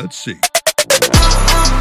Let's see.